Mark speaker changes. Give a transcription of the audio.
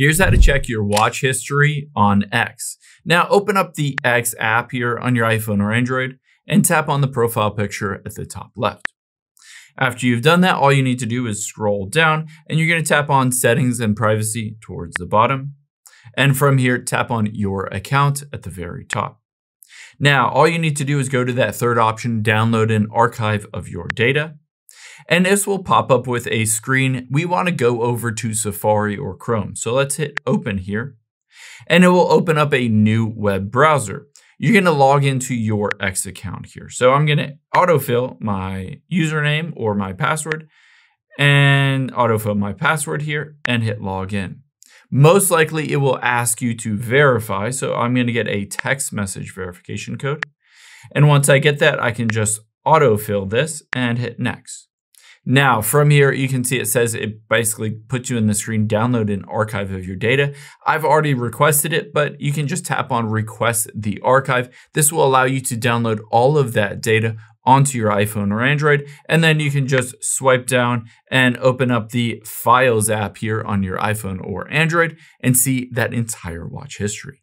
Speaker 1: Here's how to check your watch history on X. Now open up the X app here on your iPhone or Android and tap on the profile picture at the top left. After you've done that, all you need to do is scroll down and you're gonna tap on settings and privacy towards the bottom. And from here, tap on your account at the very top. Now, all you need to do is go to that third option, download an archive of your data and this will pop up with a screen. We want to go over to Safari or Chrome. So let's hit open here and it will open up a new web browser. You're going to log into your X account here. So I'm going to autofill my username or my password and autofill my password here and hit login. Most likely it will ask you to verify. So I'm going to get a text message verification code. And once I get that, I can just autofill this and hit next. Now, from here, you can see it says it basically puts you in the screen, download an archive of your data. I've already requested it, but you can just tap on request the archive. This will allow you to download all of that data onto your iPhone or Android, and then you can just swipe down and open up the Files app here on your iPhone or Android and see that entire watch history.